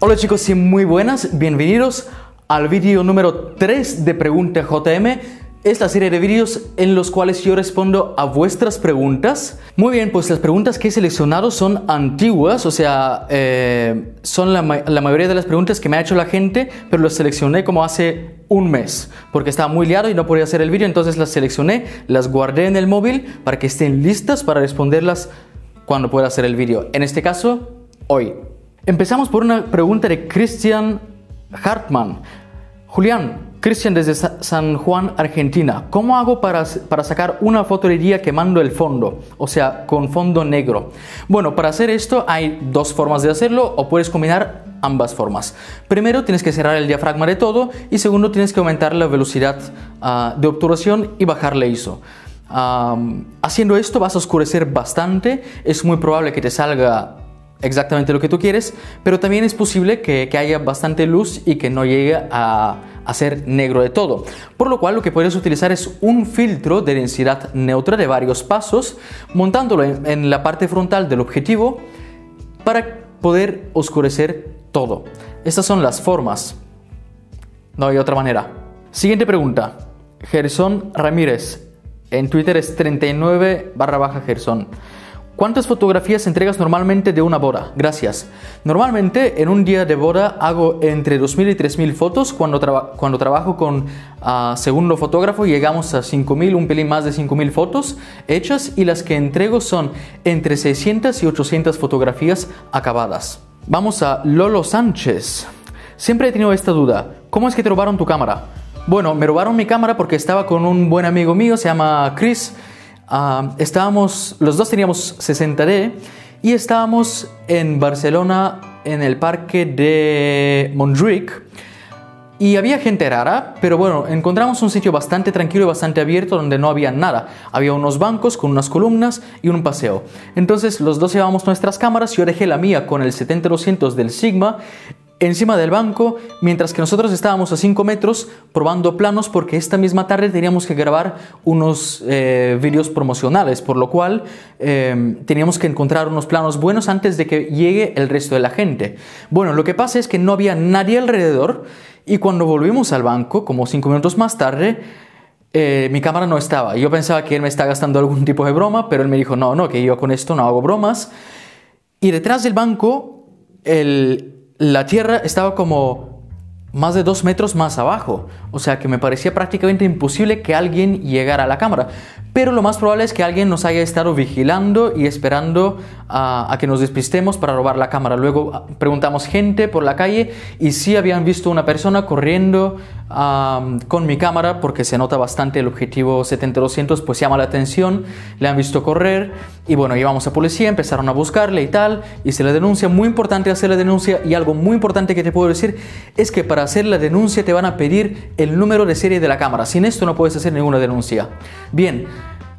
Hola chicos y muy buenas, bienvenidos al vídeo número 3 de Pregunta JM. Es la serie de vídeos en los cuales yo respondo a vuestras preguntas. Muy bien, pues las preguntas que he seleccionado son antiguas, o sea, eh, son la, la, mayoría de las preguntas que me ha hecho la gente, pero las seleccioné como hace un mes, porque estaba muy liado y no podía hacer el vídeo, entonces las seleccioné, las guardé en el móvil para que estén listas para responderlas cuando pueda hacer el vídeo. En este caso, hoy. Empezamos por una pregunta de Christian Hartmann. Julián, Cristian desde San Juan, Argentina. ¿Cómo hago para, para, sacar una foto de día quemando el fondo? O sea, con fondo negro. Bueno, para hacer esto hay dos formas de hacerlo o puedes combinar ambas formas. Primero tienes que cerrar el diafragma de todo y segundo tienes que aumentar la velocidad uh, de obturación y bajar la ISO. Haciendo esto vas a oscurecer bastante, es muy probable que te salga exactamente lo que tú quieres, pero también es posible que, que haya bastante luz y que no llegue a, a, ser negro de todo. Por lo cual lo que puedes utilizar es un filtro de densidad neutra de varios pasos, montándolo en, en la parte frontal del objetivo para poder oscurecer todo. Estas son las formas. No hay otra manera. Siguiente pregunta. Gerson Ramírez. En Twitter es 39 barra baja Gerson. ¿Cuántas fotografías entregas normalmente de una boda? Gracias. Normalmente en un día de boda hago entre 2.000 y 3.000 fotos. Cuando, cuando trabajo con uh, segundo fotógrafo llegamos a 5.000, un pelín más de 5.000 fotos hechas y las que entrego son entre 600 y 800 fotografías acabadas. Vamos a Lolo Sánchez. Siempre he tenido esta duda. ¿Cómo es que te robaron tu cámara? Bueno, me robaron mi cámara porque estaba con un buen amigo mío, se llama Chris. Uh, estábamos, los dos teníamos 60D y estábamos en Barcelona en el parque de Montjuic y había gente rara, pero bueno, encontramos un sitio bastante tranquilo y bastante abierto donde no había nada. Había unos bancos con unas columnas y un paseo. Entonces los dos llevábamos nuestras cámaras, yo dejé la mía con el 70-200 del Sigma encima del banco, mientras que nosotros estábamos a 5 metros probando planos porque esta misma tarde teníamos que grabar unos eh, vídeos promocionales, por lo cual eh, teníamos que encontrar unos planos buenos antes de que llegue el resto de la gente. Bueno, lo que pasa es que no había nadie alrededor y cuando volvimos al banco, como 5 minutos más tarde, eh, mi cámara no estaba. Yo pensaba que él me estaba gastando algún tipo de broma, pero él me dijo, no, no, que yo con esto no hago bromas. Y detrás del banco, el, la tierra estaba como más de dos metros más abajo. O sea que me parecía prácticamente imposible que alguien llegara a la cámara. Pero lo más probable es que alguien nos haya estado vigilando y esperando a, que nos despistemos para robar la cámara. Luego preguntamos gente por la calle y sí habían visto una persona corriendo con mi cámara porque se nota bastante el objetivo 70-200, pues llama la atención. Le han visto correr y bueno, llevamos a policía, empezaron a buscarle y tal. Y se le denuncia. Muy importante hacer la denuncia y algo muy importante que te puedo decir es que para hacer la denuncia te van a pedir el número de serie de la cámara. Sin esto no puedes hacer ninguna denuncia. Bien.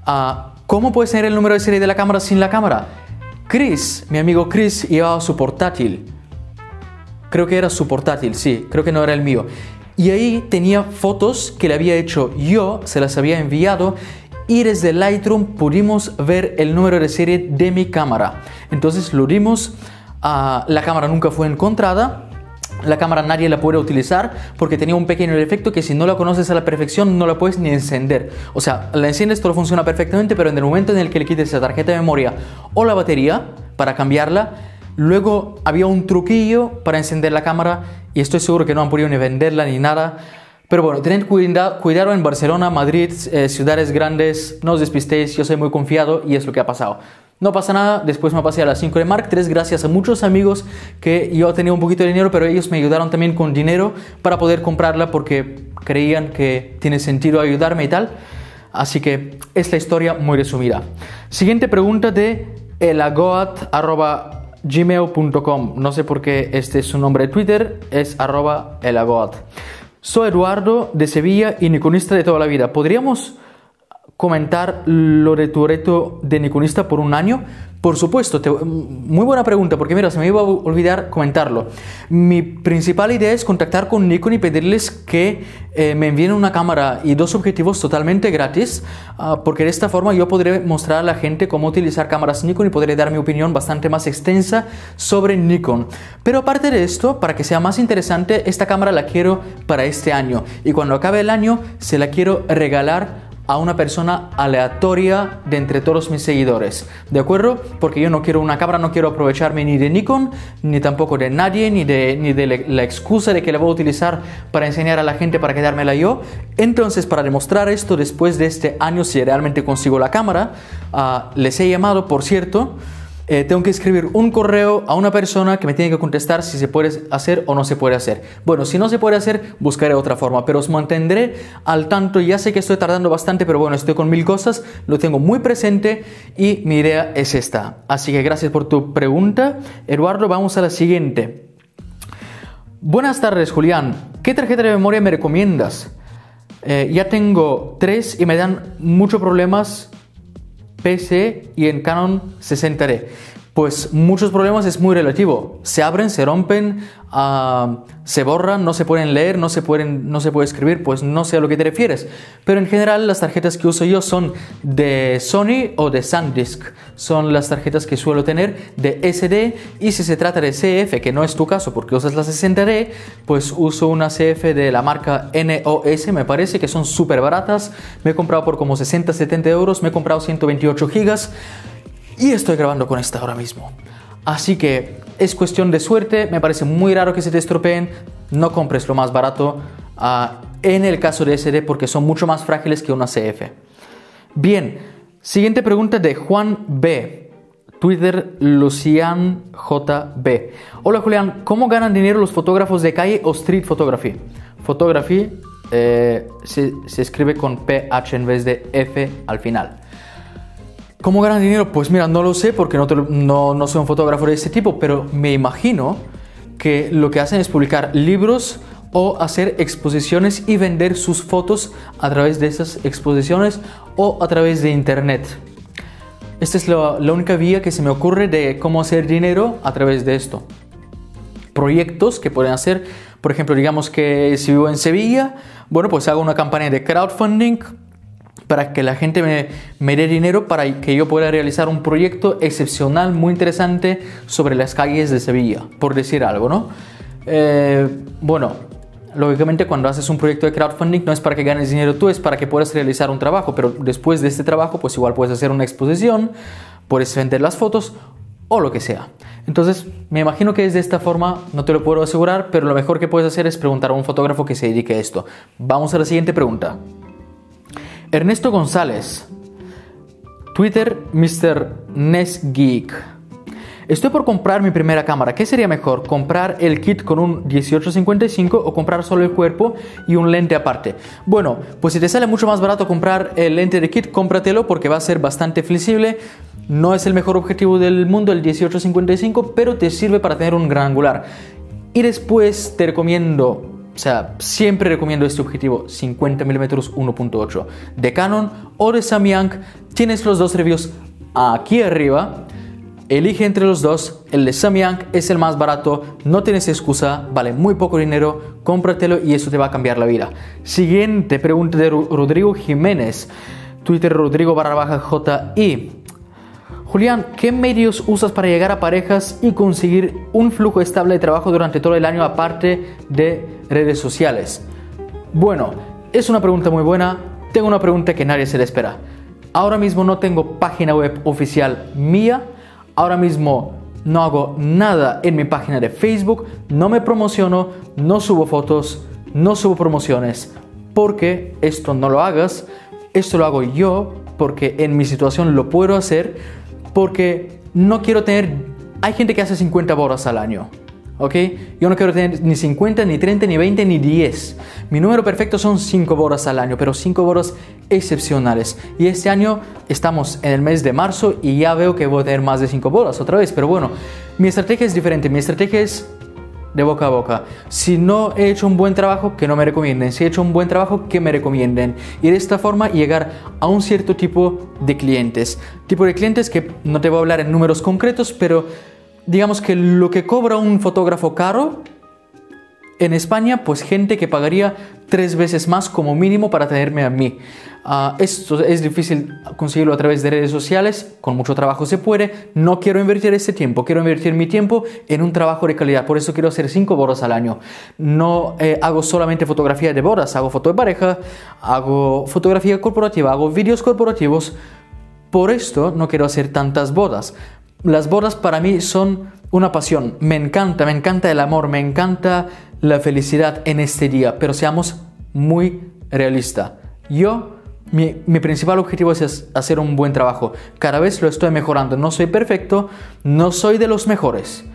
Uh, ¿Cómo puedes tener el número de serie de la cámara sin la cámara? Chris, mi amigo Chris, llevaba su portátil. Creo que era su portátil, sí, creo que no era el mío. Y ahí tenía fotos que le había hecho yo, se las había enviado y desde Lightroom pudimos ver el número de serie de mi cámara. Entonces lo dimos, la cámara nunca fue encontrada, la cámara nadie la puede utilizar porque tenía un pequeño defecto que si no la conoces a la perfección no la puedes ni encender. O sea, la enciendes, todo funciona perfectamente, pero en el momento en el que le quites la tarjeta de memoria o la batería para cambiarla, luego había un truquillo para encender la cámara y estoy seguro que no han podido ni venderla ni nada. Pero bueno, tened cuidado, cuidado en Barcelona, Madrid, eh, ciudades grandes, no os despistéis, yo soy muy confiado y es lo que ha pasado. No pasa nada, después me pasé a la 5 de Mark III gracias a muchos amigos que yo tenía un poquito de dinero, pero ellos me ayudaron también con dinero para poder comprarla porque creían que tiene sentido ayudarme y tal. Así que es la historia muy resumida. Siguiente pregunta de elagoat.gmail.com. No sé por qué este es su nombre de Twitter, es arroba elagoat. Soy Eduardo de Sevilla y niconista de toda la vida. ¿Podríamos comentar lo de tu reto de Nikonista por un año? Por supuesto, muy buena pregunta, porque mira, se me iba a olvidar comentarlo. Mi principal idea es contactar con Nikon y pedirles que eh, me envíen una cámara y dos objetivos totalmente gratis, ah, porque de esta forma yo podré mostrar a la gente cómo utilizar cámaras Nikon y podré dar mi opinión bastante más extensa sobre Nikon. Pero aparte de esto, para que sea más interesante, esta cámara la quiero para este año y cuando acabe el año se la quiero regalar a una persona aleatoria de entre todos mis seguidores. ¿De acuerdo? Porque yo no quiero una cámara, no quiero aprovecharme ni de Nikon, ni tampoco de nadie, ni de, ni de la excusa de que la voy a utilizar para enseñar a la gente para quedármela yo. Entonces, para demostrar esto después de este año, si realmente consigo la cámara, ah, les he llamado, por cierto, eh, tengo que escribir un correo a una persona que me tiene que contestar si se puede hacer o no se puede hacer. Bueno, si no se puede hacer, buscaré otra forma, pero os mantendré al tanto. Ya sé que estoy tardando bastante, pero bueno, estoy con mil cosas, lo tengo muy presente y mi idea es esta. Así que gracias por tu pregunta. Eduardo, vamos a la siguiente. Buenas tardes, Julián. ¿Qué tarjeta de memoria me recomiendas? Eh, ya tengo tres y me dan muchos problemas PC y en Canon 60D. Pues muchos problemas es muy relativo. Se abren, se rompen, ah, se borran, no se pueden leer, no se, pueden, no se puede escribir, pues no sé a lo que te refieres. Pero en general las tarjetas que uso yo son de Sony o de SanDisk. Son las tarjetas que suelo tener de SD y si se trata de CF, que no es tu caso porque usas la 60D, pues uso una CF de la marca NOS, me parece que son súper baratas. Me he comprado por como 60-70 euros, me he comprado 128 gigas y estoy grabando con esta ahora mismo. Así que es cuestión de suerte, me parece muy raro que se te estropeen, no compres lo más barato ah, en el caso de SD porque son mucho más frágiles que una CF. Bien, siguiente pregunta de Juan B. Twitter Lucian JB. Hola Julián, ¿cómo ganan dinero los fotógrafos de calle o street photography? Photography eh, se, se escribe con PH en vez de F al final. ¿Cómo ganan dinero? Pues mira, no lo sé porque no, no, soy un fotógrafo de ese tipo, pero me imagino que lo que hacen es publicar libros o hacer exposiciones y vender sus fotos a través de esas exposiciones o a través de internet. Esta es la, la, única vía que se me ocurre de cómo hacer dinero a través de esto. Proyectos que pueden hacer, por ejemplo, digamos que si vivo en Sevilla, bueno, pues hago una campaña de crowdfunding para que la gente me, dé dinero para que yo pueda realizar un proyecto excepcional, muy interesante sobre las calles de Sevilla, por decir algo, ¿no? Eh, bueno, lógicamente cuando haces un proyecto de crowdfunding no es para que ganes dinero tú, es para que puedas realizar un trabajo, pero después de este trabajo pues igual puedes hacer una exposición, puedes vender las fotos o lo que sea. Entonces, me imagino que es de esta forma, no te lo puedo asegurar, pero lo mejor que puedes hacer es preguntar a un fotógrafo que se dedique a esto. Vamos a la siguiente pregunta. Ernesto González, Twitter Mr. Nesgeek. Estoy por comprar mi primera cámara. ¿Qué sería mejor? ¿Comprar el kit con un 1855 o comprar solo el cuerpo y un lente aparte? Bueno, pues si te sale mucho más barato comprar el lente de kit, cómpratelo porque va a ser bastante flexible. No es el mejor objetivo del mundo el 1855, pero te sirve para tener un gran angular. Y después te recomiendo o sea, siempre recomiendo este objetivo 50 mm 1.8 de Canon o de Samyang. Tienes los dos reviews aquí arriba. Elige entre los dos. El de Samyang es el más barato, no tienes excusa, vale muy poco dinero, cómpratelo y eso te va a cambiar la vida. Siguiente pregunta de Rodrigo Jiménez. Twitter Rodrigo barra baja JI. Julián, ¿qué medios usas para llegar a parejas y conseguir un flujo estable de trabajo durante todo el año aparte de redes sociales? Bueno, es una pregunta muy buena. Tengo una pregunta que nadie se le espera. Ahora mismo no tengo página web oficial mía. Ahora mismo no hago nada en mi página de Facebook. No me promociono, no subo fotos, no subo promociones. Porque esto no lo hagas. Esto lo hago yo porque en mi situación lo puedo hacer porque no quiero tener... Hay gente que hace 50 bodas al año. ¿Ok? Yo no quiero tener ni 50, ni 30, ni 20, ni 10. Mi número perfecto son 5 bodas al año, pero 5 bodas excepcionales. Y este año estamos en el mes de marzo y ya veo que voy a tener más de 5 bodas otra vez. Pero bueno, mi estrategia es diferente. Mi estrategia es de boca a boca. Si no he hecho un buen trabajo, que no me recomienden. Si he hecho un buen trabajo, que me recomienden. Y de esta forma llegar a un cierto tipo de clientes. Tipo de clientes que no te voy a hablar en números concretos, pero digamos que lo que cobra un fotógrafo caro en España, pues gente que pagaría tres veces más como mínimo para tenerme a mí. Ah, esto es difícil conseguirlo a través de redes sociales, con mucho trabajo se puede. No quiero invertir ese tiempo, quiero invertir mi tiempo en un trabajo de calidad. Por eso quiero hacer cinco bodas al año. No eh, hago solamente fotografía de bodas, hago foto de pareja, hago fotografía corporativa, hago vídeos corporativos. Por esto no quiero hacer tantas bodas. Las bodas para mí son una pasión. Me encanta, me encanta el amor, me encanta la felicidad en este día, pero seamos muy realistas. Yo, mi, principal objetivo es hacer un buen trabajo. Cada vez lo estoy mejorando. No soy perfecto, no soy de los mejores,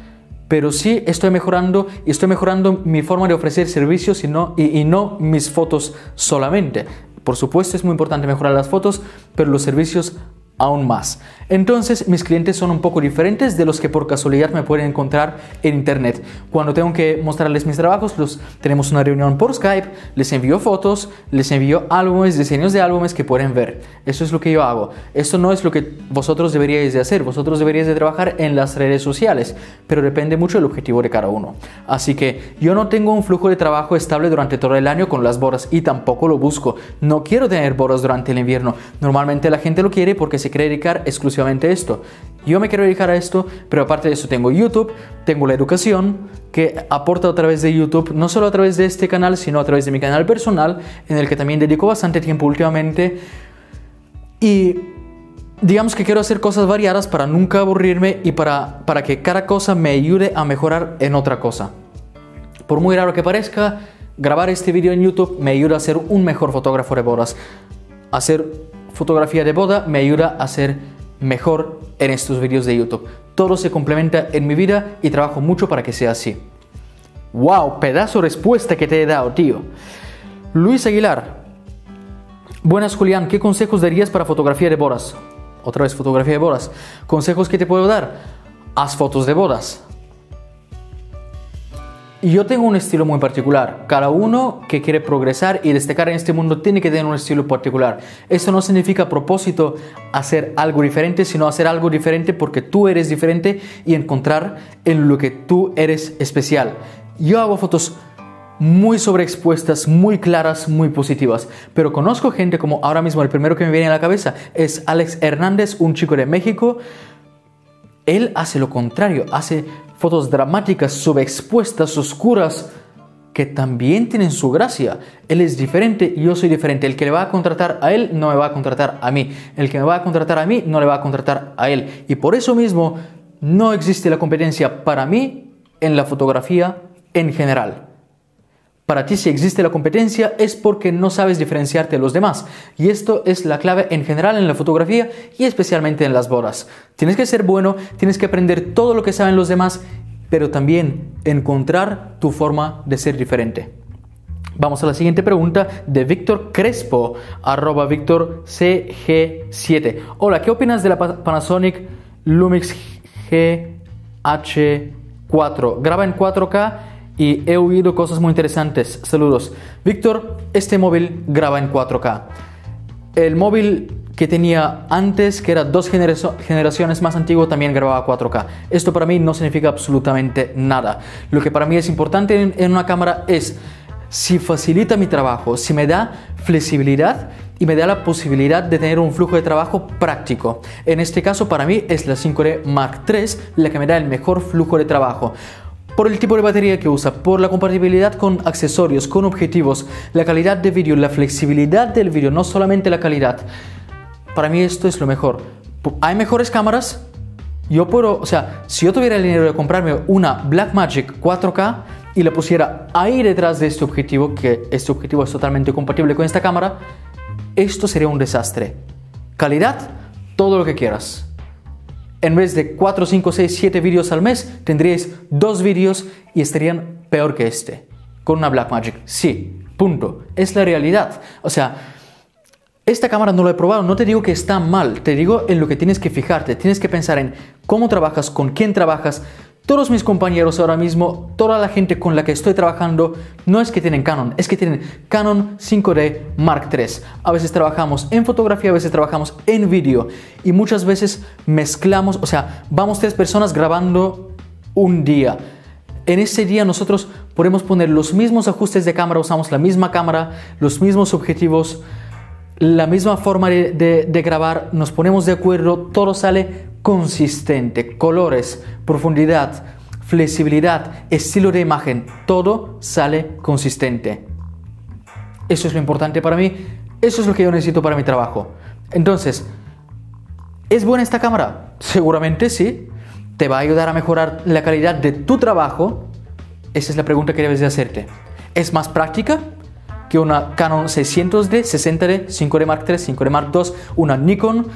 pero sí estoy mejorando y estoy mejorando mi forma de ofrecer servicios y no, mis fotos solamente. Por supuesto es muy importante mejorar las fotos, pero los servicios aún más. Entonces mis clientes son un poco diferentes de los que por casualidad me pueden encontrar en internet. Cuando tengo que mostrarles mis trabajos, los, tenemos una reunión por Skype, les envío fotos, les envío álbumes, diseños de álbumes que pueden ver. Eso es lo que yo hago. Esto no es lo que vosotros deberíais de hacer. Vosotros deberíais de trabajar en las redes sociales, pero depende mucho del objetivo de cada uno. Así que yo no tengo un flujo de trabajo estable durante todo el año con las bodas y tampoco lo busco. No quiero tener bodas durante el invierno. Normalmente la gente lo quiere porque se quiere dedicar exclusivamente a esto. Yo me quiero dedicar a esto, pero aparte de eso tengo YouTube, tengo la educación que aporta a través de YouTube, no solo a través de este canal, sino a través de mi canal personal, en el que también dedico bastante tiempo últimamente. Y digamos que quiero hacer cosas variadas para nunca aburrirme y para, para que cada cosa me ayude a mejorar en otra cosa. Por muy raro que parezca, grabar este vídeo en YouTube me ayuda a ser un mejor fotógrafo de bodas. Hacer fotografía de boda me ayuda a ser mejor en estos vídeos de YouTube. Todo se complementa en mi vida y trabajo mucho para que sea así. ¡Wow! Pedazo de respuesta que te he dado, tío. Luis Aguilar. Buenas, Julián. ¿Qué consejos darías para fotografía de bodas? Otra vez, fotografía de bodas. Consejos que te puedo dar. Haz fotos de bodas. Yo tengo un estilo muy particular. Cada uno que quiere progresar y destacar en este mundo tiene que tener un estilo particular. Eso no significa propósito hacer algo diferente, sino hacer algo diferente porque tú eres diferente y encontrar en lo que tú eres especial. Yo hago fotos muy sobreexpuestas, muy claras, muy positivas. Pero conozco gente como ahora mismo el primero que me viene a la cabeza es Alex Hernández, un chico de México. Él hace lo contrario, hace fotos dramáticas, subexpuestas, oscuras, que también tienen su gracia. Él es diferente, yo soy diferente. El que le va a contratar a él no me va a contratar a mí. El que me va a contratar a mí no le va a contratar a él. Y por eso mismo no existe la competencia para mí en la fotografía en general. Para ti si existe la competencia es porque no sabes diferenciarte de los demás. Y esto es la clave en general en la fotografía y especialmente en las bodas. Tienes que ser bueno, tienes que aprender todo lo que saben los demás, pero también encontrar tu forma de ser diferente. Vamos a la siguiente pregunta de Víctor Crespo, arroba Víctor CG7. Hola, ¿qué opinas de la Panasonic Lumix GH4? Graba en 4K y he oído cosas muy interesantes. Saludos. Víctor, este móvil graba en 4K. El móvil que tenía antes, que era dos generaciones más antiguo, también grababa 4K. Esto para mí no significa absolutamente nada. Lo que para mí es importante en, una cámara es si facilita mi trabajo, si me da flexibilidad y me da la posibilidad de tener un flujo de trabajo práctico. En este caso para mí es la 5D Mark III la que me da el mejor flujo de trabajo por el tipo de batería que usa, por la compatibilidad con accesorios, con objetivos, la calidad de vídeo, la flexibilidad del vídeo, no solamente la calidad. Para mí esto es lo mejor. Hay mejores cámaras. Yo puedo, o sea, si yo tuviera el dinero de comprarme una Blackmagic 4K y la pusiera ahí detrás de este objetivo, que este objetivo es totalmente compatible con esta cámara, esto sería un desastre. Calidad, todo lo que quieras en vez de 4, 5, 6, 7 vídeos al mes, tendríais dos vídeos y estarían peor que este. Con una Blackmagic. Sí, punto. Es la realidad. O sea, esta cámara no la he probado, no te digo que está mal, te digo en lo que tienes que fijarte, tienes que pensar en cómo trabajas, con quién trabajas. Todos mis compañeros ahora mismo, toda la gente con la que estoy trabajando, no es que tienen Canon, es que tienen Canon 5D Mark III. A veces trabajamos en fotografía, a veces trabajamos en vídeo y muchas veces mezclamos, o sea, vamos tres personas grabando un día. En ese día nosotros podemos poner los mismos ajustes de cámara, usamos la misma cámara, los mismos objetivos, la misma forma de, de grabar, nos ponemos de acuerdo, todo sale consistente, colores, profundidad, flexibilidad, estilo de imagen, todo sale consistente. Eso es lo importante para mí, eso es lo que yo necesito para mi trabajo. Entonces, ¿es buena esta cámara? Seguramente sí. ¿Te va a ayudar a mejorar la calidad de tu trabajo? Esa es la pregunta que debes de hacerte. ¿Es más práctica que una Canon 600D, 60D, 5D Mark III, 5D Mark II, una Nikon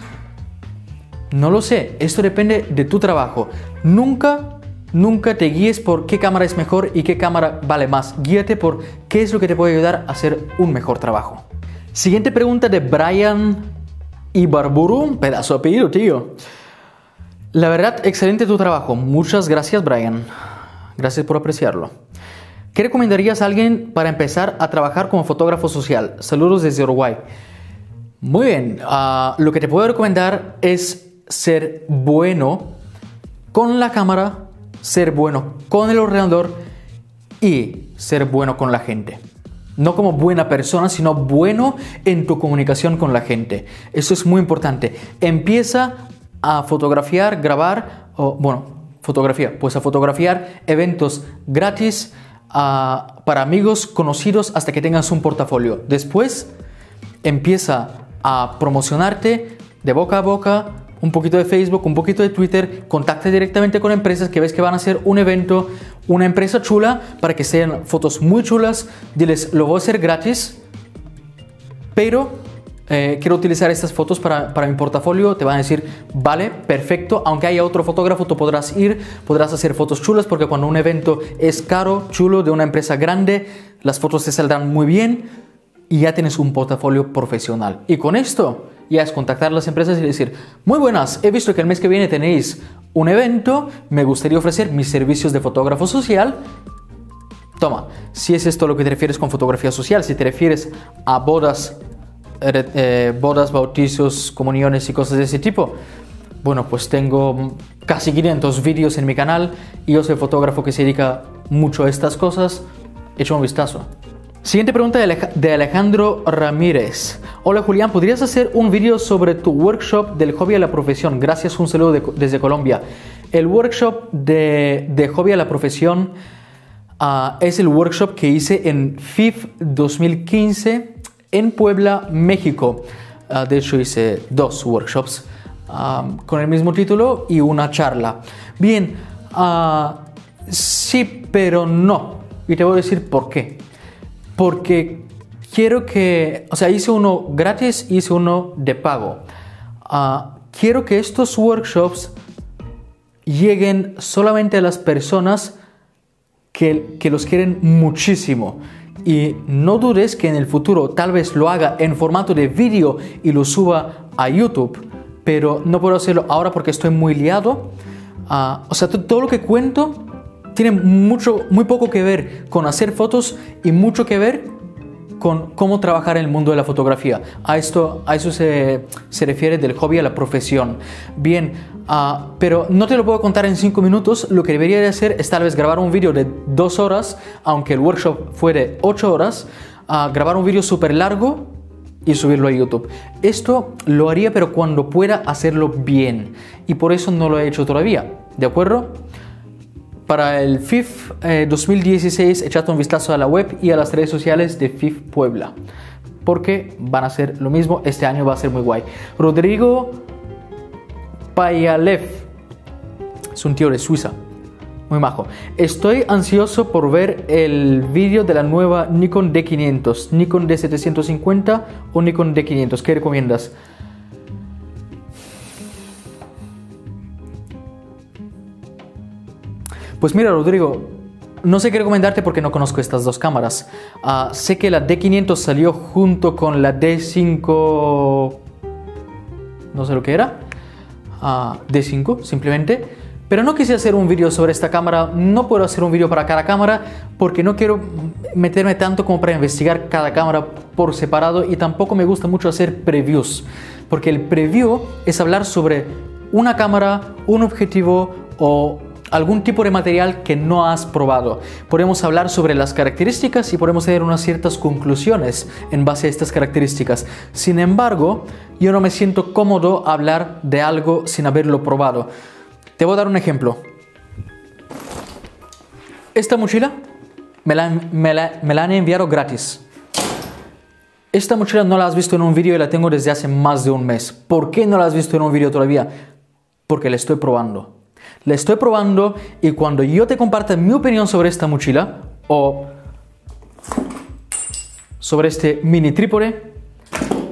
no lo sé, esto depende de tu trabajo. Nunca, nunca te guíes por qué cámara es mejor y qué cámara vale más. Guíate por qué es lo que te puede ayudar a hacer un mejor trabajo. Siguiente pregunta de Brian Ibarburu, pedazo de apellido, tío. La verdad, excelente tu trabajo. Muchas gracias, Brian. Gracias por apreciarlo. ¿Qué recomendarías a alguien para empezar a trabajar como fotógrafo social? Saludos desde Uruguay. Muy bien, ah, lo que te puedo recomendar es ser bueno con la cámara, ser bueno con el ordenador y ser bueno con la gente. No como buena persona, sino bueno en tu comunicación con la gente. Eso es muy importante. Empieza a fotografiar, grabar, o bueno, fotografía, pues a fotografiar eventos gratis ah, para amigos conocidos hasta que tengas un portafolio. Después empieza a promocionarte de boca a boca un poquito de Facebook, un poquito de Twitter, contacte directamente con empresas que ves que van a hacer un evento, una empresa chula, para que sean fotos muy chulas, diles, lo voy a hacer gratis, pero eh, quiero utilizar estas fotos para, para, mi portafolio, te van a decir, vale, perfecto, aunque haya otro fotógrafo, tú podrás ir, podrás hacer fotos chulas, porque cuando un evento es caro, chulo, de una empresa grande, las fotos te saldrán muy bien y ya tienes un portafolio profesional. Y con esto, ya es contactar a las empresas y decir, muy buenas, he visto que el mes que viene tenéis un evento, me gustaría ofrecer mis servicios de fotógrafo social. Toma, si es esto lo que te refieres con fotografía social, si te refieres a bodas, eh, bodas, bautizos, comuniones y cosas de ese tipo, bueno, pues tengo casi 500 vídeos en mi canal y yo soy fotógrafo que se dedica mucho a estas cosas. Echa un vistazo. Siguiente pregunta de Alejandro Ramírez. Hola Julián, ¿podrías hacer un vídeo sobre tu workshop del hobby a la profesión? Gracias, un saludo desde Colombia. El workshop de, hobby a la profesión ah, es el workshop que hice en FIF 2015 en Puebla, México. Ah, de hecho hice dos workshops ah, con el mismo título y una charla. Bien, sí, pero no. Y te voy a decir por qué porque quiero que, o sea, hice uno gratis, hice uno de pago. Ah, quiero que estos workshops lleguen solamente a las personas que, que los quieren muchísimo. Y no dudes que en el futuro tal vez lo haga en formato de vídeo y lo suba a YouTube, pero no puedo hacerlo ahora porque estoy muy liado. Ah, o sea, todo lo que cuento tiene mucho, muy poco que ver con hacer fotos y mucho que ver con cómo trabajar en el mundo de la fotografía. A, esto, a eso se, se refiere del hobby a la profesión. Bien, uh, pero no te lo puedo contar en cinco minutos. Lo que debería de hacer es tal vez grabar un vídeo de dos horas, aunque el workshop fuere ocho horas, uh, grabar un vídeo súper largo y subirlo a YouTube. Esto lo haría pero cuando pueda hacerlo bien y por eso no lo he hecho todavía. ¿De acuerdo? Para el FIF 2016, eh, echad un vistazo a la web y a las redes sociales de FIF Puebla, porque van a ser lo mismo. Este año va a ser muy guay. Rodrigo Payalev es un tío de Suiza, muy majo. Estoy ansioso por ver el vídeo de la nueva Nikon D500, Nikon D750 o Nikon D500. ¿Qué recomiendas? Pues mira, Rodrigo, no sé qué recomendarte porque no conozco estas dos cámaras. Ah, sé que la D500 salió junto con la D5... No sé lo que era. Ah, D5, simplemente. Pero no quise hacer un vídeo sobre esta cámara, no puedo hacer un vídeo para cada cámara porque no quiero meterme tanto como para investigar cada cámara por separado y tampoco me gusta mucho hacer previews, porque el preview es hablar sobre una cámara, un objetivo o algún tipo de material que no has probado. Podemos hablar sobre las características y podemos tener unas ciertas conclusiones en base a estas características. Sin embargo, yo no me siento cómodo hablar de algo sin haberlo probado. Te voy a dar un ejemplo. Esta mochila me la, han enviado gratis. Esta mochila no la has visto en un vídeo y la tengo desde hace más de un mes. ¿Por qué no la has visto en un vídeo todavía? Porque la estoy probando. La estoy probando y cuando yo te comparta mi opinión sobre esta mochila o sobre este mini trípode,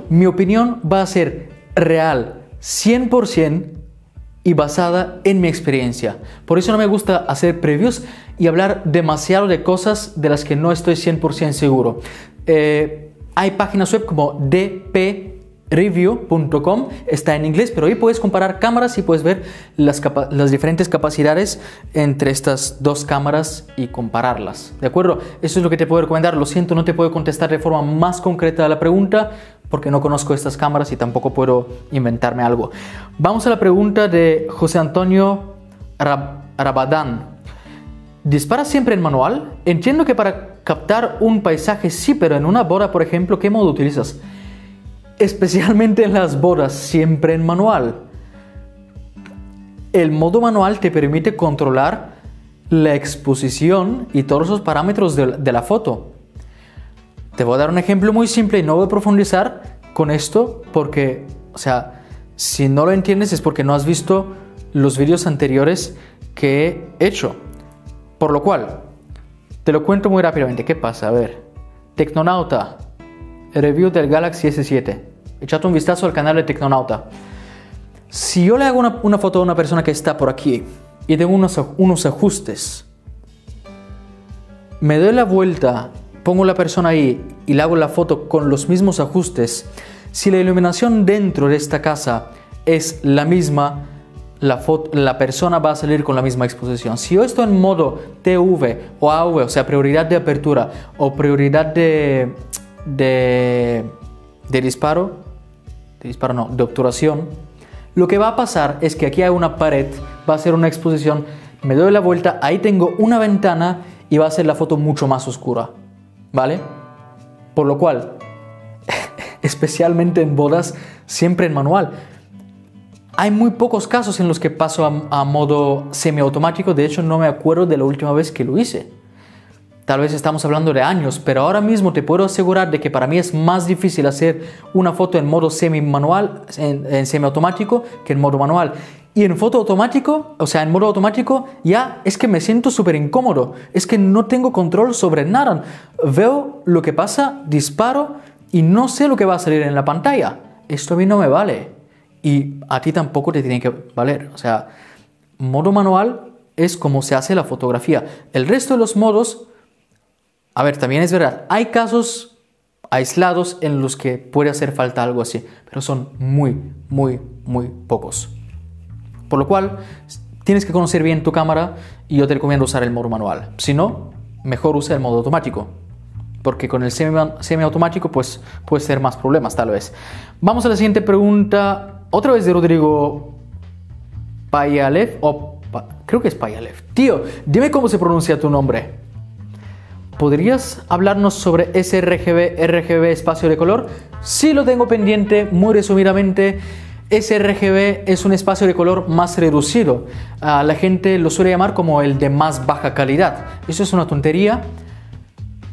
mi opinión va a ser real 100% y basada en mi experiencia. Por eso no me gusta hacer previews y hablar demasiado de cosas de las que no estoy 100% seguro. Eh, hay páginas web como DP review.com está en inglés, pero ahí puedes comparar cámaras y puedes ver las, diferentes capacidades entre estas dos cámaras y compararlas. ¿De acuerdo? Eso es lo que te puedo recomendar. Lo siento, no te puedo contestar de forma más concreta a la pregunta porque no conozco estas cámaras y tampoco puedo inventarme algo. Vamos a la pregunta de José Antonio Rabadán. ¿Dispara siempre en manual? Entiendo que para captar un paisaje sí, pero en una boda, por ejemplo, ¿qué modo utilizas? Especialmente en las bodas, siempre en manual. El modo manual te permite controlar la exposición y todos los parámetros de, la foto. Te voy a dar un ejemplo muy simple y no voy a profundizar con esto porque, o sea, si no lo entiendes es porque no has visto los vídeos anteriores que he hecho. Por lo cual, te lo cuento muy rápidamente. ¿Qué pasa? A ver, Tecnonauta, review del Galaxy S7. Echate un vistazo al canal de Tecnonauta. Si yo le hago una, foto a una persona que está por aquí y tengo unos, unos ajustes, me doy la vuelta, pongo la persona ahí y le hago la foto con los mismos ajustes, si la iluminación dentro de esta casa es la misma, la, la, persona va a salir con la misma exposición. Si yo estoy en modo TV o AV, o sea, prioridad de apertura o prioridad de, de, de disparo, de disparo no, de obturación, lo que va a pasar es que aquí hay una pared, va a ser una exposición, me doy la vuelta, ahí tengo una ventana y va a ser la foto mucho más oscura, ¿vale? Por lo cual, especialmente en bodas, siempre en manual. Hay muy pocos casos en los que paso a, a modo semiautomático, de hecho no me acuerdo de la última vez que lo hice. Tal vez estamos hablando de años, pero ahora mismo te puedo asegurar de que para mí es más difícil hacer una foto en modo semi-manual, en, semi-automático, que en modo manual. Y en foto automático, o sea, en modo automático, ya es que me siento súper incómodo. Es que no tengo control sobre nada. Veo lo que pasa, disparo y no sé lo que va a salir en la pantalla. Esto a mí no me vale. Y a ti tampoco te tiene que valer. O sea, modo manual es como se hace la fotografía. El resto de los modos a ver, también es verdad, hay casos aislados en los que puede hacer falta algo así, pero son muy, muy, muy pocos. Por lo cual, tienes que conocer bien tu cámara y yo te recomiendo usar el modo manual. Si no, mejor usa el modo automático. Porque con el semiautomático pues puede ser más problemas tal vez. Vamos a la siguiente pregunta. Otra vez de Rodrigo Payalev. O creo que es Payalev. Tío, dime cómo se pronuncia tu nombre. ¿Podrías hablarnos sobre sRGB, RGB espacio de color? Sí lo tengo pendiente, muy resumidamente. sRGB es un espacio de color más reducido. la gente lo suele llamar como el de más baja calidad. Eso es una tontería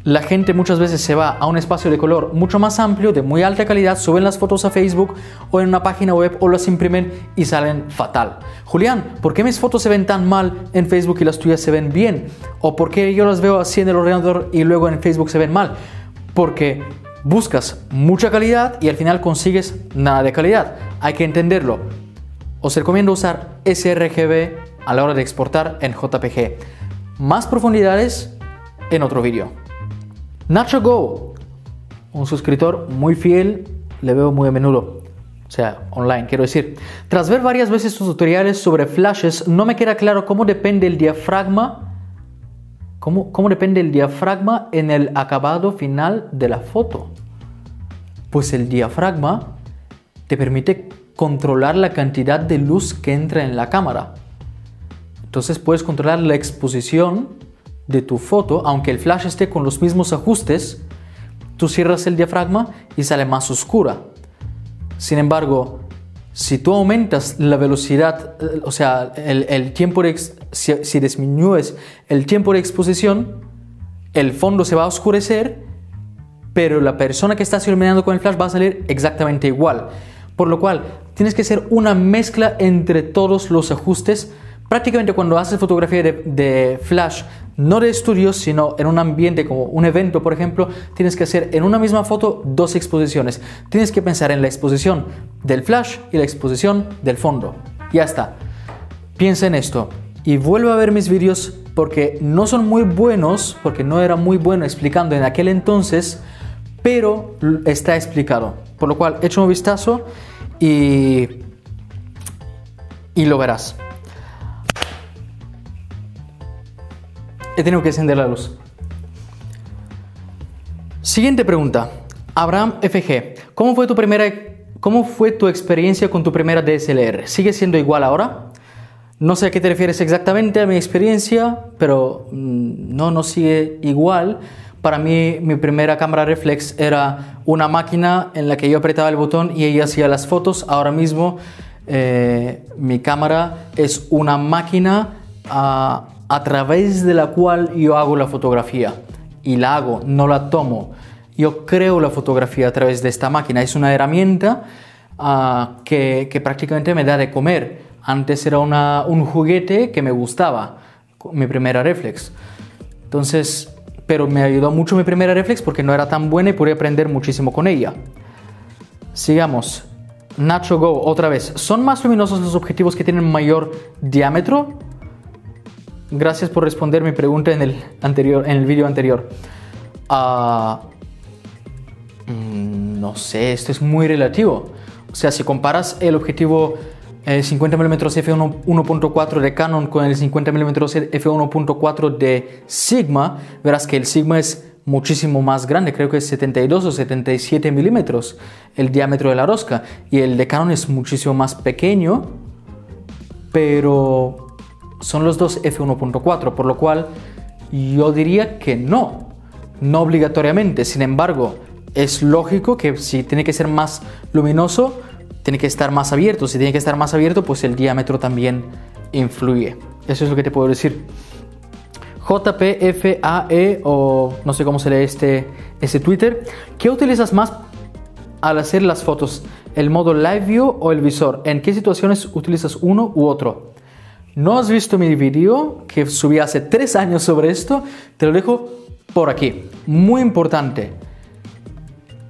la gente muchas veces se va a un espacio de color mucho más amplio, de muy alta calidad, suben las fotos a Facebook o en una página web o las imprimen y salen fatal. Julián, ¿por qué mis fotos se ven tan mal en Facebook y las tuyas se ven bien? ¿O por qué yo las veo así en el ordenador y luego en Facebook se ven mal? Porque buscas mucha calidad y al final consigues nada de calidad. Hay que entenderlo. Os recomiendo usar sRGB a la hora de exportar en JPG. Más profundidades en otro vídeo. Nacho Go, un suscriptor muy fiel, le veo muy a menudo. O sea, online, quiero decir. Tras ver varias veces tus tutoriales sobre flashes, no me queda claro cómo depende el diafragma ¿Cómo, ¿Cómo, depende el diafragma en el acabado final de la foto? Pues el diafragma te permite controlar la cantidad de luz que entra en la cámara. Entonces puedes controlar la exposición de tu foto, aunque el flash esté con los mismos ajustes, tú cierras el diafragma y sale más oscura. Sin embargo, si tú aumentas la velocidad, eh, o sea, el, tiempo de, si, disminuyes el tiempo de exposición, el fondo se va a oscurecer, pero la persona que está iluminando con el flash va a salir exactamente igual. Por lo cual, tienes que hacer una mezcla entre todos los ajustes. Prácticamente cuando haces fotografía de flash no de estudios, sino en un ambiente como un evento, por ejemplo, tienes que hacer en una misma foto dos exposiciones. Tienes que pensar en la exposición del flash y la exposición del fondo. Ya está. Piensa en esto y vuelve a ver mis vídeos porque no son muy buenos, porque no era muy bueno explicando en aquel entonces, pero está explicado. Por lo cual, echa un vistazo y, y lo verás. He tenido que encender la luz. Siguiente pregunta. Abraham FG. ¿Cómo fue tu primera cómo fue tu experiencia con tu primera DSLR? ¿Sigue siendo igual ahora? No sé a qué te refieres exactamente a mi experiencia, pero mm, no, no sigue igual. Para mí, mi primera cámara reflex era una máquina en la que yo apretaba el botón y ella hacía las fotos. Ahora mismo, eh, mi cámara es una máquina a a través de la cual yo hago la fotografía. Y la hago, no la tomo. Yo creo la fotografía a través de esta máquina. Es una herramienta ah, que, prácticamente me da de comer. Antes era un juguete que me gustaba, mi primera reflex. Entonces, pero me ayudó mucho mi primera reflex porque no era tan buena y pude aprender muchísimo con ella. Sigamos. Nacho Go, otra vez. ¿Son más luminosos los objetivos que tienen mayor diámetro? Gracias por responder mi pregunta en el, anterior, en el vídeo anterior. Ah, mm, no sé, esto es muy relativo. O sea, si comparas el objetivo 50 mm f1.4 de Canon con el 50 mm f1.4 de Sigma, verás que el Sigma es muchísimo más grande, creo que es 72 o 77 milímetros el diámetro de la rosca y el de Canon es muchísimo más pequeño, pero son los dos F1.4, por lo cual yo diría que no, no obligatoriamente. Sin embargo, es lógico que si tiene que ser más luminoso, tiene que estar más abierto. Si tiene que estar más abierto, pues el diámetro también influye. Eso es lo que te puedo decir. JPFAE o no sé cómo se lee este, este Twitter. ¿Qué utilizas más al hacer las fotos? ¿El modo Live View o el visor? ¿En qué situaciones utilizas uno u otro? No has visto mi video que subí hace tres años sobre esto, te lo dejo por aquí. Muy importante.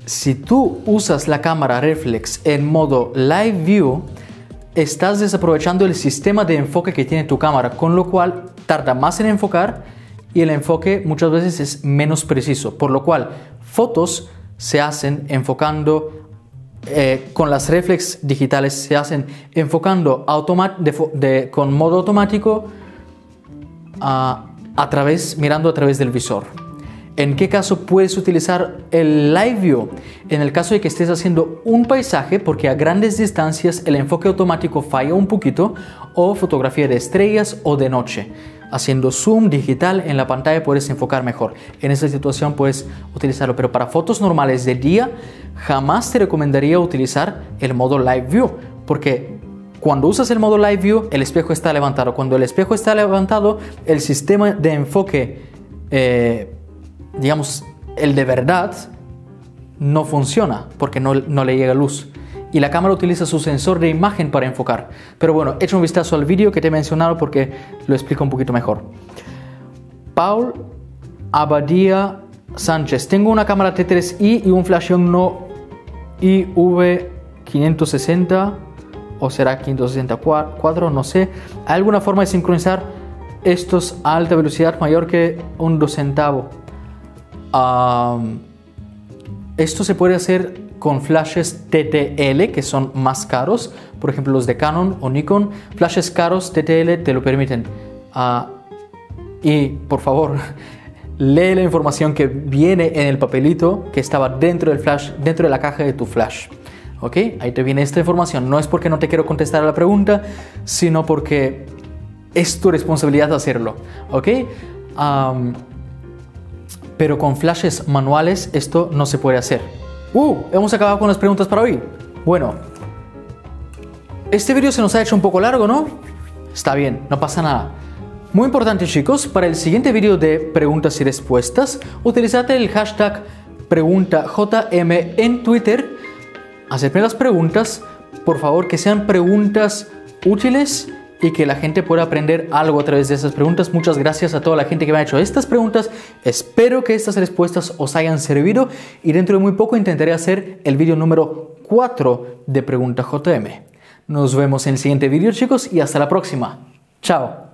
Si tú usas la cámara reflex en modo live view, estás desaprovechando el sistema de enfoque que tiene tu cámara, con lo cual tarda más en enfocar y el enfoque muchas veces es menos preciso, por lo cual fotos se hacen enfocando eh, con las reflex digitales se hacen enfocando con modo automático a través, mirando a través del visor. ¿En qué caso puedes utilizar el Live View? En el caso de que estés haciendo un paisaje, porque a grandes distancias el enfoque automático falla un poquito, o fotografía de estrellas o de noche. Haciendo zoom digital en la pantalla puedes enfocar mejor. En esa situación puedes utilizarlo, pero para fotos normales de día jamás te recomendaría utilizar el modo Live View, porque cuando usas el modo Live View el espejo está levantado. Cuando el espejo está levantado, el sistema de enfoque eh, digamos, el de verdad no funciona porque no, le llega luz. Y la cámara utiliza su sensor de imagen para enfocar. Pero bueno, echa un vistazo al vídeo que te he mencionado porque lo explico un poquito mejor. Paul Abadía Sánchez. Tengo una cámara T3i y un flash no IV560 o será 564, no sé. ¿Hay alguna forma de sincronizar estos a alta velocidad mayor que un 2 centavo? esto se puede hacer con flashes TTL que son más caros, por ejemplo los de Canon o Nikon, flashes caros TTL te lo permiten. Ah, y por favor, lee la información que viene en el papelito que estaba dentro del flash, dentro de la caja de tu flash. ¿Ok? Ahí te viene esta información. No es porque no te quiero contestar a la pregunta, sino porque es tu responsabilidad hacerlo. ¿Ok? pero con flashes manuales esto no se puede hacer. Uh, hemos acabado con las preguntas para hoy. Bueno, este vídeo se nos ha hecho un poco largo, ¿no? Está bien, no pasa nada. Muy importante chicos, para el siguiente vídeo de preguntas y respuestas, utilizad el hashtag preguntajm en Twitter. Hacedme las preguntas, por favor que sean preguntas útiles y que la gente pueda aprender algo a través de esas preguntas. Muchas gracias a toda la gente que me ha hecho estas preguntas. Espero que estas respuestas os hayan servido y dentro de muy poco intentaré hacer el vídeo número 4 de Pregunta JM. Nos vemos en el siguiente vídeo chicos y hasta la próxima. Chao.